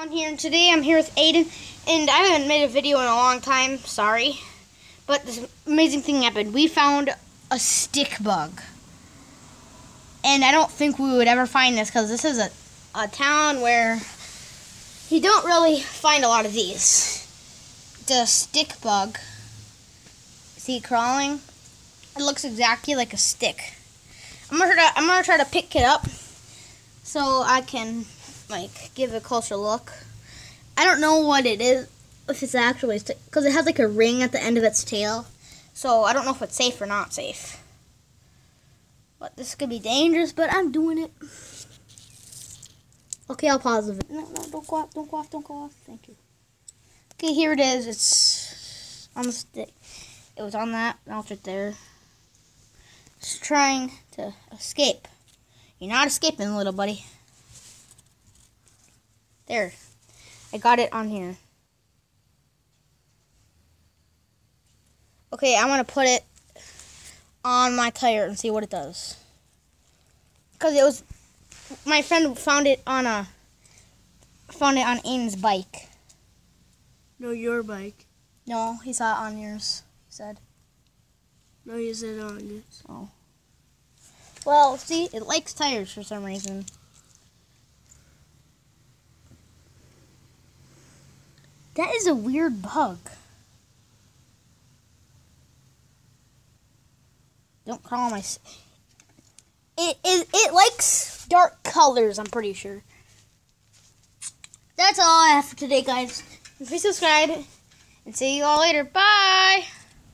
Colin here, and today I'm here with Aiden, and I haven't made a video in a long time, sorry. But this amazing thing happened. We found a stick bug. And I don't think we would ever find this, because this is a, a town where you don't really find a lot of these. The stick bug. See crawling? It looks exactly like a stick. I'm gonna I'm gonna try to pick it up so I can like give a closer look. I don't know what it is if it's actually because it has like a ring at the end of its tail, so I don't know if it's safe or not safe. But this could be dangerous, but I'm doing it. Okay, I'll pause the video. No, no, don't go off, don't go off, don't go off. Thank you. Okay, here it is. It's on the stick. It was on that. Now it's right there. It's trying to escape. You're not escaping, little buddy. There. I got it on here. Okay, I'm going to put it on my tire and see what it does. Because it was... My friend found it on a... Found it on Aiden's bike. No, your bike. No, he saw it on yours, he said. No, you said on yours. Oh. Well, see, it likes tires for some reason. That is a weird bug. Don't crawl on my. It, it, it likes dark colors, I'm pretty sure. That's all I have for today, guys. Please subscribe and see you all later. Bye!